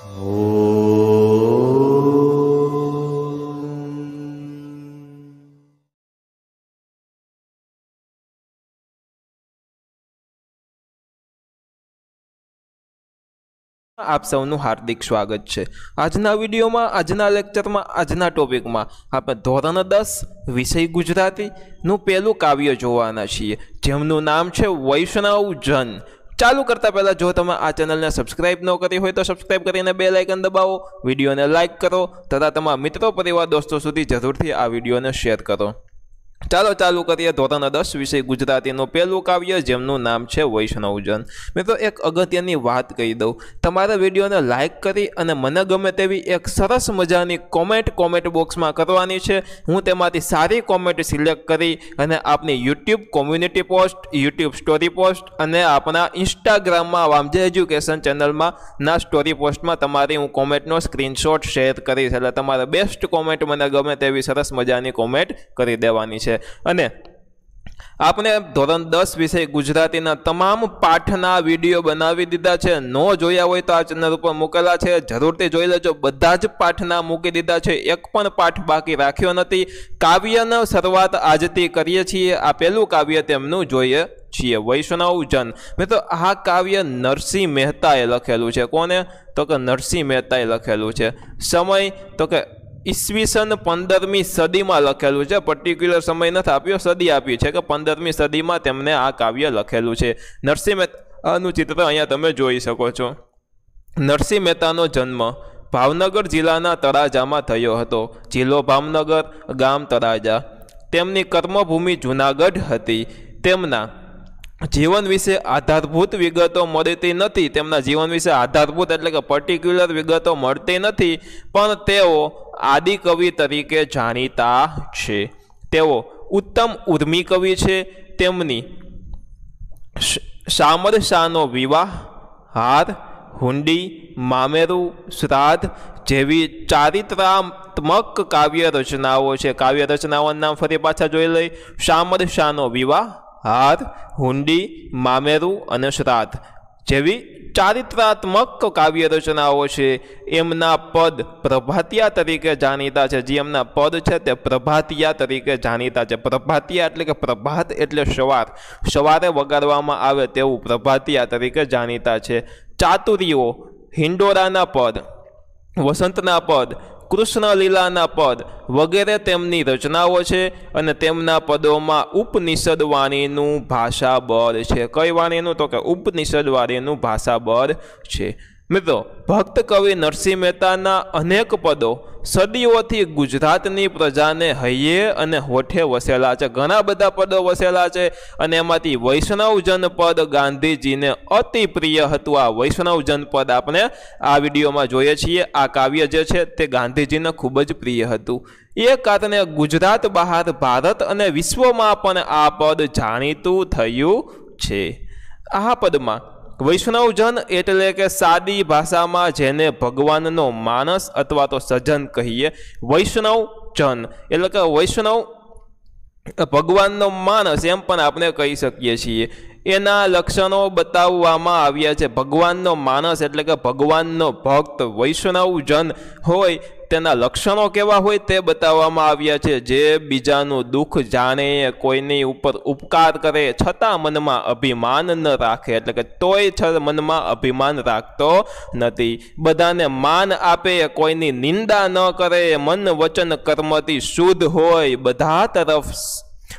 આપ સૌનું હાર્દિક સ્વાગત છે. આજના વિડીયોમાં, આજના લેક્ચરમાં, આજના ટોપિકમાં આપણે ધોરણ દસ વિષય ગુજરાતીનું પહેલું કાવ્ય જોવાના છીએ, જેમનું નામ છે વૈષ્ણવ જન. ચાલુ કરતા પહેલાં જો તમે આ ચેનલને સબસ્ક્રાઇબ ન કરી હોય તો સબસ્ક્રાઇબ કરીને બે લાઇકન દબાવો વિડીયોને લાઇક કરો, તથા તમારા મિત્રો, પરિવાર, દોસ્તો સુધી જરૂરથી આ વિડીયોને શેર કરો. ચાલો ચાલુ કરીએ ધોરણ દસ વિષય ગુજરાતીનું પહેલું કાવ્ય, જેમનું નામ છે વૈષ્ણવજન. મિત્રો, એક અગત્યની વાત કહી દઉં. તમારા વિડીયોને લાઇક કરી અને મને ગમે તેવી એક સરસ મજાની કોમેન્ટ કોમેન્ટ બોક્સમાં કરવાની છે. હું તેમાંથી સારી કોમેન્ટ સિલેક્ટ કરી અને આપની YouTube community post YouTube story post અને આપણા ઇન્સ્ટાગ્રામમાં વામજે એજ્યુકેશન ચેનલમાં ના સ્ટોરી પોસ્ટમાં તમારી હું કોમેન્ટનો સ્ક્રીનશોટ શેર કરીશ. એટલે તમારા બેસ્ટ કોમેન્ટ મને ગમે તેવી સરસ મજાની કોમેન્ટ કરી દેવાની છે. અને આપણે ધોરણ દસ વિષય ગુજરાતીના તમામ પાઠના વીડિયો બનાવી દીધા છે. ન જોયા હોય તો આ ચેનલ ઉપર મૂકેલા છે. જરૂરથી જોઈ લેજો. બધા જ પાઠના મૂકી દીધા છે. એક પણ પાઠ બાકી રાખ્યો નથી. કાવ્યનો શરૂઆત આજથી કરીએ છીએ. આ પહેલું કાવ્ય તેમનું જોઈએ છીએ. વૈષ્ણવ જન મેં તો આ કાવ્ય નરસિંહ મહેતાએ લખેલું છે. કોને? તો કે નરસિંહ મહેતાએ લખેલું છે. સમય, તો કે ઈસવીસન પંદરમી સદીમાં લખેલું છે. પર્ટિક્યુલર સમય નથી આપ્યો, સદી આપી છે કે પંદરમી સદીમાં તેમને આ કાવ્ય લખેલું છે. નરસિંહ મહેતાનું ચિત્ર અહીંયા તમે જોઈ શકો છો. નરસિંહ મહેતાનો જન્મ ભાવનગર જિલ્લાના તળાજામાં થયો હતો. જિલ્લો ભાવનગર, ગામ તળાજા. તેમની કર્મભૂમિ જૂનાગઢ હતી. તેમના જીવન વિશે આધારભૂત વિગતો મળતી નથી. તેમના જીવન વિશે આધારભૂત એટલે કે પર્ટિક્યુલર વિગતો મળતી નથી, પણ તેઓ આદિકવિ તરીકે જાણીતા છે. તેઓ ઉત્તમ ઉર્મી કવિ છે. તેમની શામર શાહનો વિવાહ, હાર, હુંડી, મામેરું, શ્રાદ્ધ જેવી ચારિત્રાત્મક કાવ્ય રચનાઓ છે. કાવ્ય રચનાઓનું નામ ફરી પાછા જોઈ લઈ. શામર શાહનો વિવાહ હાર હુંડી, મામેરું અને શ્રાદ્ધ જેવી ચારિત્રાત્મક કાવ્ય રચનાઓ છે. એમના પદ પ્રભાતિયા તરીકે જાણીતા છે. જે એમના પદ છે તે પ્રભાતિયા તરીકે જાણીતા છે. પ્રભાતિયા એટલે કે પ્રભાત એટલે સવાર. સવારે વગાડવામાં આવે તેવું પ્રભાતિયા તરીકે જાણીતા છે. ચાતુરીઓ, હિંડોરાના પદ, વસંતના પદ કૃષ્ણ લીલાના પદ વગેરે તેમની રચનાઓ છે અને તેમના પદોમાં ઉપનિષદ વાણીનું ભાષાબળ છે. કઈ વાણીનું? તો કે ઉપનિષદ વાણીનું ભાષાબળ છે. મિત્રો, ભક્ત કવિ નરસિંહ મહેતાના અનેક પદો સદીઓથી ગુજરાતની પ્રજાને હૈયે અને હોઠે વસેલા છે. ઘણા બધા પદો વસેલા છે અને એમાંથી વૈષ્ણવજન પદ ગાંધીજીને અતિ પ્રિય હતું. આ વૈષ્ણવજન પદ આપણે આ વિડીયોમાં જોઈએ છીએ. આ કાવ્ય જે છે તે ગાંધીજીને ખૂબ જ પ્રિય હતું. એ કારણે ગુજરાત બહાર ભારત અને વિશ્વમાં પણ આ પદ જાણીતું થયું છે. આ પદમાં વૈષ્ણવજન એટલે કે સાદી ભાષામાં જેને ભગવાનનો માનસ અથવા તો સજન કહીએ, વૈષ્ણવજન. એટલે કે વૈષ્ણવ ભગવાનનો માનસ એમ પણ આપણે કહી શકીએ છીએ. એના લક્ષણો બતાવવામાં આવ્યા છે. ભગવાનનો માનસ એટલે કે ભગવાનનો ભક્ત વૈષ્ણવજન હોય તેના લક્ષણો કેવા હોય તે બતાવવામાં આવ્યા છે. જે બીજાનું દુઃખ જાણે કોઈની ઉપર ઉપકાર કરે છતાં મનમાં અભિમાન ન રાખે. એટલે કે તોય મનમાં અભિમાન રાખતો નથી. બધાને માન આપે, કોઈની નિંદા ન કરે, મન વચન કર્મથી શુદ્ધ હોય, બધા તરફ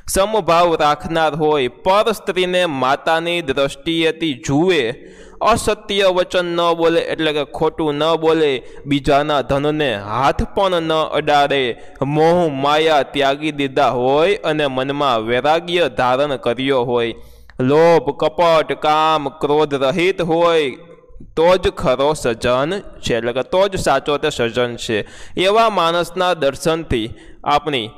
સમભાવ રાખનાર હોય. પર સ્ત્રીને માતાની દ્રષ્ટિએથી જુએ અસત્ય વચન ન બોલે એટલે કે ખોટું ન બોલે, બીજાના ધનને હાથ પણ ન અડાડે. મોહ માયા ત્યાગી દીધા હોય અને મનમાં વૈરાગ્ય ધારણ કર્યો હોય. લોભ, કપટ, કામ, ક્રોધ રહિત હોય, તો જ ખરો સજન છે. એટલે કે તો જ સાચો તે સજન છે. એવા માણસના દર્શનથી આપણી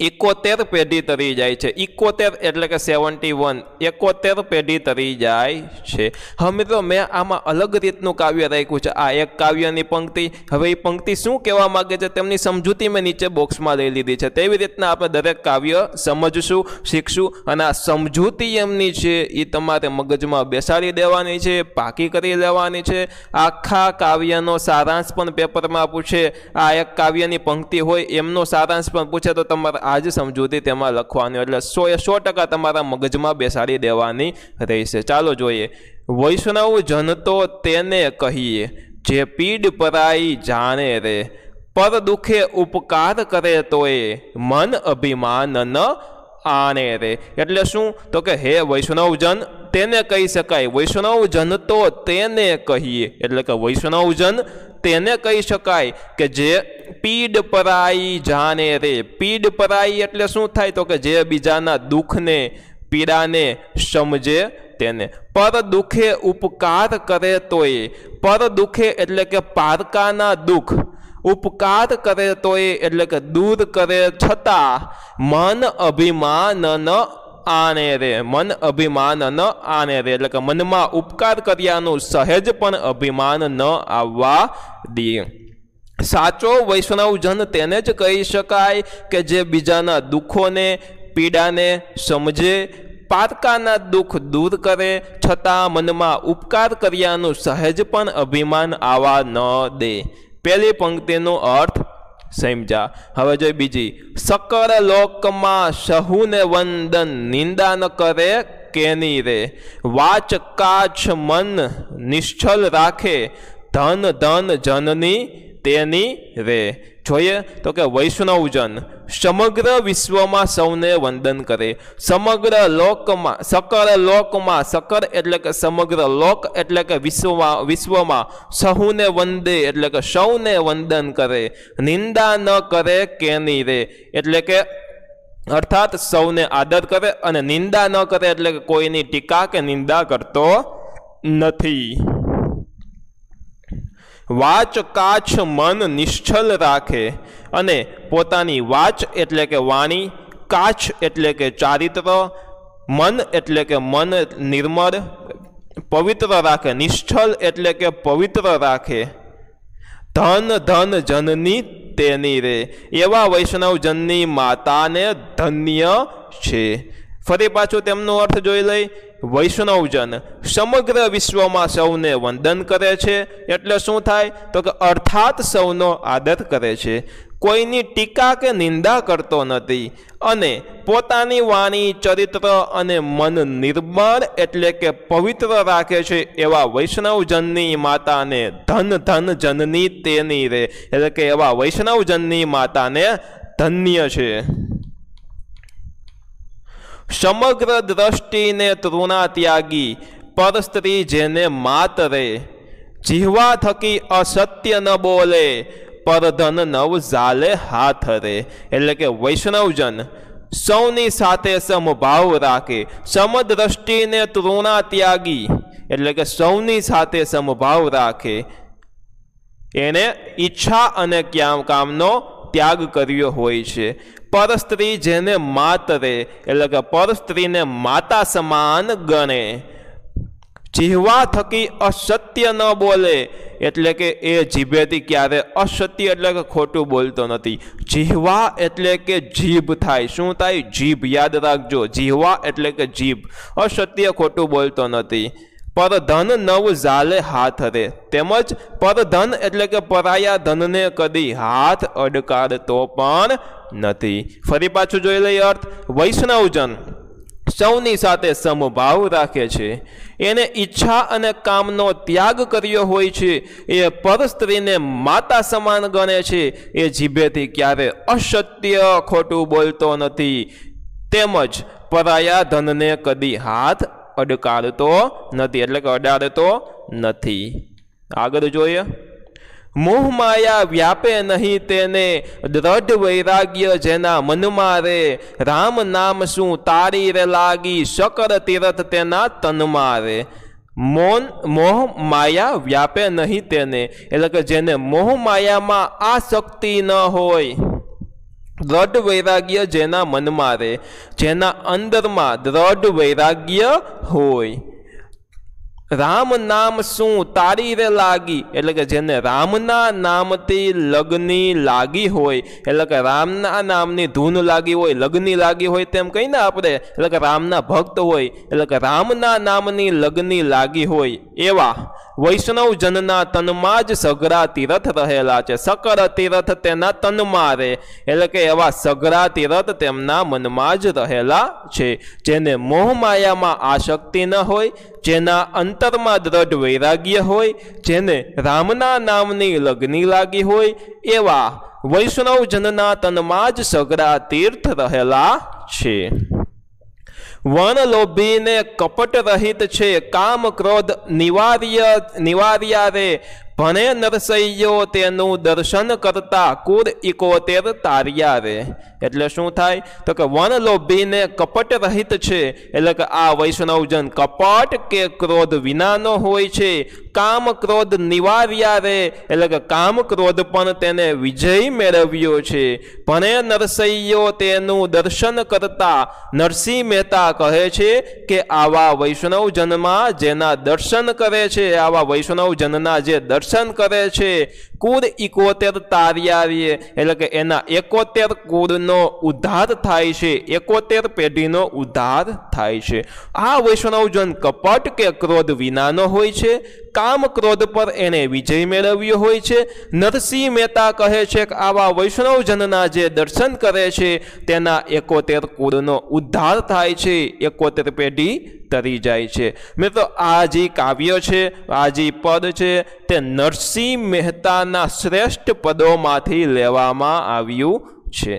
એકોતેર પેઢી તરી જાય છે. ઇકોતેર એટલે કે સેવન્ટી વન. એકોતેર પેઢી તરી જાય છે. હવે મિત્રો, મેં આમાં અલગ રીતનું કાવ્ય રાખ્યું છે. આ એક કાવ્યની પંક્તિ. હવે એ પંક્તિ શું કહેવા માગે છે તેમની સમજૂતી મેં નીચે બોક્સમાં લઈ લીધી છે. તેવી રીતના આપણે દરેક કાવ્ય સમજશું, શીખશું અને આ સમજૂતી એમની છે એ તમારે મગજમાં બેસાડી દેવાની છે, પાકી કરી લેવાની છે. આખા કાવ્યનો સારાંશ પણ પેપરમાં પૂછે. આ એક કાવ્યની પંક્તિ હોય, એમનો સારાંશ પણ પૂછે તો તમારે આ જ સમજૂતી તેમાં લખવાની, એટલે સો એ સો ટકા તમારા મગજમાં બેસાડી દેવાની રહેશે. ચાલો જોઈએ. વૈષ્ણવ જન તો તેને કહીએ, જે પીડ પરાઈ જાણે રે, પર દુખે ઉપકાર કરે તોય મન અભિમાન ન આણે રે. એટલે શું? તો કે, હે વૈષ્ણવજન તેને કહી શકાય. વૈષ્ણવજન તો તેને કહીએ. એટલે કે વૈષ્ણવજન તેને કહી શકાય કે જે પીડ પરાઈ જાણે રે. પીડ પરાઈ એટલે શું થાય? તો કે જે બીજાના દુઃખને, પીડાને સમજે તેને. પર દુઃખે ઉપકાર કરે તોય. પર દુઃખે એટલે કે પારકાના દુઃખ. ઉપકાર કરે તોય એટલે કે દૂર કરે છતાં. મન અભિમાન ન આને રે મન અભિમાન ન આને રે એટલે કે મનમાં ઉપકાર કર્યાનું સહેજ પણ અભિમાન ન આવવા દે સાચો વૈષ્ણવજન તેને જ કહી શકાય કે જે બીજાના દુઃખોને, પીડાને સમજે, પારકાના દુઃખ દૂર કરે, છતાં મનમાં ઉપકાર કર્યાનું સહેજ પણ અભિમાન આવવા ન દે. પહેલી પંક્તિનો અર્થ સમજા હવે જોઈ બીજી. સકર લોકમાં સહુને વંદન, નિંદા ન કરે કેની રે? વાચ, કાચ, મન નિશ્ચલ રાખે. ધન ધન જનની તેની રે. જોઈએ તો કે વૈષ્ણવજન સમગ્ર વિશ્વમાં સૌને વંદન કરે. સમગ્ર લોકમાં સકર લોકમાં સકર એટલે કે સમગ્ર લોક એટલે કે વિશ્વમાં વિશ્વમાં સહુને વંદે એટલે કે સૌને વંદન કરે. નિંદા ન કરે કેની રે એટલે કે અર્થાત સૌને આદર કરે અને નિંદા ન કરે એટલે કે કોઈની ટીકા કે નિંદા કરતો નથી. વાચ કાચ મન નિશ્ચલ રાખે અને પોતાની વાચ એટલે કે વાણી, કાચ એટલે કે ચારિત્ર, મન એટલે કે મન નિર્મળ, પવિત્ર રાખે નિશ્ચલ એટલે કે પવિત્ર રાખે. ધન ધન જનની તેની રે. એવા વૈષ્ણવજનની માતાને ધન્ય છે. ફરી પાછું તેમનો અર્થ જોઈ લઈ. વૈષ્ણવજન સમગ્ર વિશ્વમાં સૌને વંદન કરે છે. એટલે શું થાય? તો કે અર્થાત સૌનો આદર કરે છે. કોઈની ટીકા કે નિંદા કરતો નથી અને પોતાની વાણી, ચરિત્ર અને મન નિર્મળ એટલે કે પવિત્ર રાખે છે એવા વૈષ્ણવજનની માતાને ધન ધન જનની તેની રે. એટલે કે એવા વૈષ્ણવજનની માતાને ધન્ય છે. સમગ્ર દ્રષ્ટિને તૃણા ત્યાગી પરસ્ત્રી જેને માત રે જીહવા થકી અસત્ય ન બોલે પરધન નવ ઝાલે હાથ રે એટલે કે વૈષ્ણવજન સૌની સાથે સમભાવ રાખે સમદ્રષ્ટિને તૃણા ત્યાગી એટલે કે સૌની સાથે સમભાવ રાખે એને ઈચ્છા અને ક્યાં કામનો ત્યાગ કર્યો હોય છે પરસ્ત્રી જેને માતરે એટલે કે પરસ્ત્રીને માતા સમાન ગણે જીહવા થકી અસત્ય ન બોલે એટલે કે એ જીભેથી ક્યારે અસત્ય એટલે કે ખોટું બોલતો નથી જીહવા એટલે કે જીભ થાય શું થાય જીભ યાદ રાખજો જીહવા એટલે કે જીભ અસત્ય ખોટું બોલતો નથી પરધન નવ ઝાલે હાથ રે તેમજ પરધન એટલે કે પરાયા ધનને કદી હાથ અડકારતો પણ નથી. ફરી પાછું જોઈ લઈએ અર્થ. વૈષ્ણવજન સૌની સાથે સમભાવ રાખે છે. એને ઈચ્છા અને કામનો ત્યાગ કર્યો હોય છે. એ પરસ્ત્રીને માતા સમાન ગણે છે. એ જીભેથી ક્યારે અસત્ય ખોટું બોલતો નથી. તેમજ પરાયા ધનને કદી હાથ અડકારતો નથી. એટલે કે અડાડતો નથી. આગળ જોઈએ. મોહ માયા વ્યાપે નહીં તેને. દ્રઢ વૈરાગ્ય જેના મનમાં રે રામ નામ શું તારી રે લાગી શકર તીરથ તેના તનમાં રે મોન, મોહ માયા વ્યાપે નહીં તેને. એટલે કે જેને મોહ માયામાં આ શક્તિ ન હોય, દ્રઢ વૈરાગ્ય જેના મનમાં રહે જેના અંદરમાં દ્રઢ વૈરાગ્ય હોય. રામ નામ શું? તારી રે લાગી. એટલે કે જેને રામના નામથી લગ્ની લાગી હોય, એટલે કે રામના નામની ધૂન લાગી હોય, લગ્ની લાગી હોય તેમ કહીને આપણે, એટલે કે રામના ભક્ત હોય, એટલે કે રામના નામની લગ્ની લાગી હોય, એવા વૈષ્ણવજનના તનમાં જ સઘરા તીરથ રહેલા છે. સકર તીરથ તેના તનમાં રહે એટલે કે એવા સઘરા તીરથ તેમના મનમાં જ રહેલા છે. જેને મોહમાયામાં આશક્તિ ન હોય, જેના અંતરમાં દ્રઢ વૈરાગ્ય હોય, જેને રામના નામની લગ્ની લાગી હોય, એવા વૈષ્ણવ જનના તનમાં જ સગરા તીર્થ રહેલા છે. વન લોભીને કપટ રહિત છે કામ ક્રોધ નિવાર્ય નિવાર્યા રે ભણે નરસૈયો તેનું દર્શન કરતા કુર ઇકોતેર તાર્યા રે એટલે શું થાય? તો કે વન લોભીને કપટ રહિત છે. એટલે કે આ વૈષ્ણવજન કપટ કે ક્રોધ વિનાનો હોય છે. કામ ક્રોધ નિવાર્યા રે એટલે કે કામ ક્રોધ પણ તેને વિજય મેળવ્યો છે. ભણે નરસૈયો તેનું દર્શન કરતા નરસિંહ મહેતા કહે છે કે આવા વૈષ્ણવજનમાં જેના દર્શન કરે છે, આવા વૈષ્ણવજનના જે દર્શન કરે છે. કુળ ઇકોતેર તાર્યાવીએ એટલે કે એના એકોતેર કુળનો ઉદ્ધાર થાય છે. એકોતેર પેઢીનો ઉદ્ધાર થાય છે. આ વૈષ્ણવજન કપટ કે ક્રોધ વિનાનો હોય છે. કામ ક્રોધ પર એણે વિજય મેળવ્યો હોય છે. નરસિંહ મહેતા કહે છે કે આવા વૈષ્ણવજનના જે દર્શન કરે છે, તેના એકોતેર કુળનો ઉદ્ધાર થાય છે. એકોતેર પેઢી તરી જાય છે. મિત્રો, આ જે કાવ્ય છે, આ જે પદ છે, તે નરસિંહ મહેતાના શ્રેષ્ઠ પદોમાંથી લેવામાં આવ્યું છે.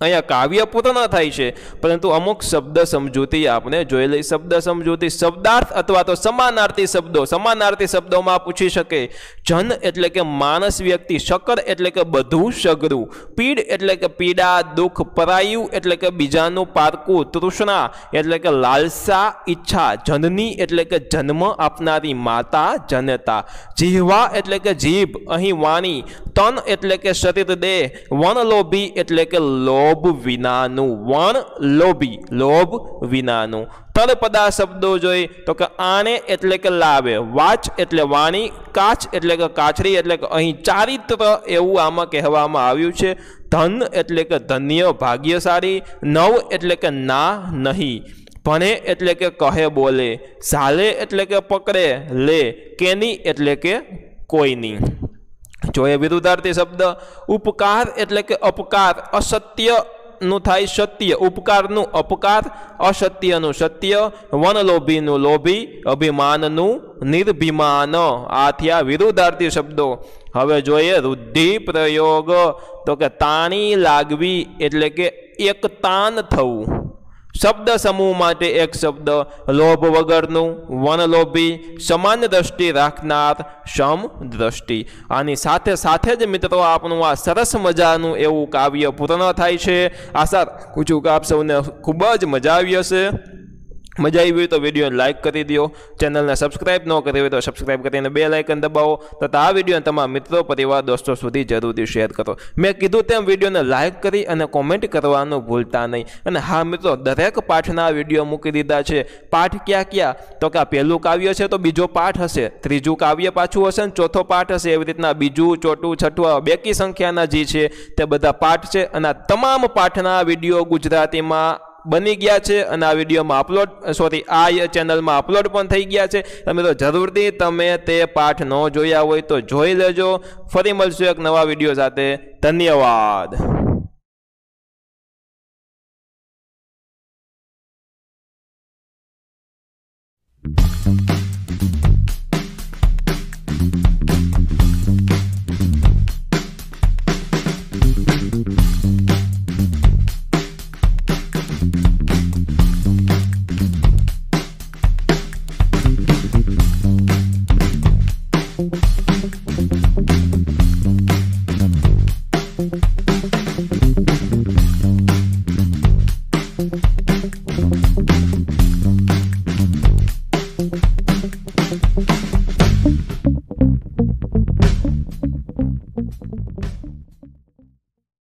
અહીંયા કાવ્ય પૂર્ણ થાય છે, પરંતુ અમુક શબ્દ સમજૂતી આપણે જોઈ લઈ. શબ્દ સમજૂતી શબ્દાર્થ અથવા તો સમાનાર્થી શબ્દો. સમાનાર્થી શબ્દોમાં પૂછી શકે જન એટલે કે માણસ વ્યક્તિ, શકર એટલે કે બધું સગરું, પીડ એટલે કે પીડા, દુઃખ, પરાયું એટલે કે બીજાનું પારકું, તૃષ્ણા એટલે કે લાલસા, ઈચ્છા, જનની એટલે કે જન્મ આપનારી માતા, જનતા. જીહવા એટલે કે જીભ, અહીં વાણી. તન એટલે કે શરીર દેહ. વનલોભી એટલે કે લોભ વિનાનું વણ લોભી. લોભ વિનાનું. તળપદા શબ્દો જોઈ તો કે આણે એટલે કે લાવે. વાચ એટલે વાણી, કાચ એટલે કે કાચરી એટલે કે અહીં ચારિત્ર એવું આમાં કહેવામાં આવ્યું છે. ધન એટલે કે ધન્ય, ભાગ્યશાળી. નવ એટલે કે ના, નહીં. ભણે એટલે કે કહે, બોલે. ઝાલે એટલે કે પકડે, લે. કેની એટલે કે કોઈની. જોઈએ વિરુદ્ધાર્થી શબ્દ ઉપકાર એટલે કે અપકાર અસત્યનું થાય સત્ય. ઉપકારનું અપકાર, અસત્યનું સત્ય. વનલોભીનું લોભી, અભિમાનનું નિર્ભિમાન. આ થયા વિરુદ્ધાર્થી શબ્દો. હવે જોઈએ રુદ્ધિ પ્રયોગ. તો કે તાણી લાગવી એટલે કે એક તાન થવું. શબ્દ સમૂહ માટે એક શબ્દ લોભ વગરનું વનલોભી સમાન દ્રષ્ટિ રાખનાર સમ દ્રષ્ટિ. આની સાથે સાથે જ મિત્રો આપણું આ સરસ મજાનું એવું કાવ્ય પૂર્ણ થાય છે. આશા રાખું છું કે આપ સૌને ખૂબ જ મજા આવી હશે? મજા આવી હોય તો વિડીયોને લાઇક કરી દો ચેનલને સબસ્ક્રાઇબ ન કરી હોય તો સબસ્ક્રાઇબ કરીને બે લાઇકન દબાવો. તથા આ વિડીયોને તમારા મિત્રો, પરિવાર, દોસ્તો સુધી જરૂરથી શેર કરો. મેં કીધું તેમ વિડીયોને લાઇક કરી અને કોમેન્ટ કરવાનું ભૂલતા નહીં. અને હા મિત્રો, દરેક પાઠના વીડિયો મૂકી દીધા છે. પાઠ ક્યાં ક્યાં? તો કે આ પહેલું કાવ્ય છે તો બીજો પાઠ હશે. ત્રીજું કાવ્ય પાછું હશે ને ચોથો પાઠ હશે. એવી રીતના બીજું, ચોથું, છઠ્ઠું બેકી સંખ્યાના જે છે તે બધા પાઠ છે. અને આ તમામ પાઠના વીડિયો ગુજરાતીમાં બની ગયા છે અને આ વિડીયોમાં અપલોડ સોરી આ ચેનલમાં અપલોડ પણ થઈ ગયા છે. તમે તો જરૂરથી તમે તે પાઠ ન જોયા હોય તો જોઈ લેજો. ફરી મળશું એક નવા વીડિયો સાથે. ધન્યવાદ.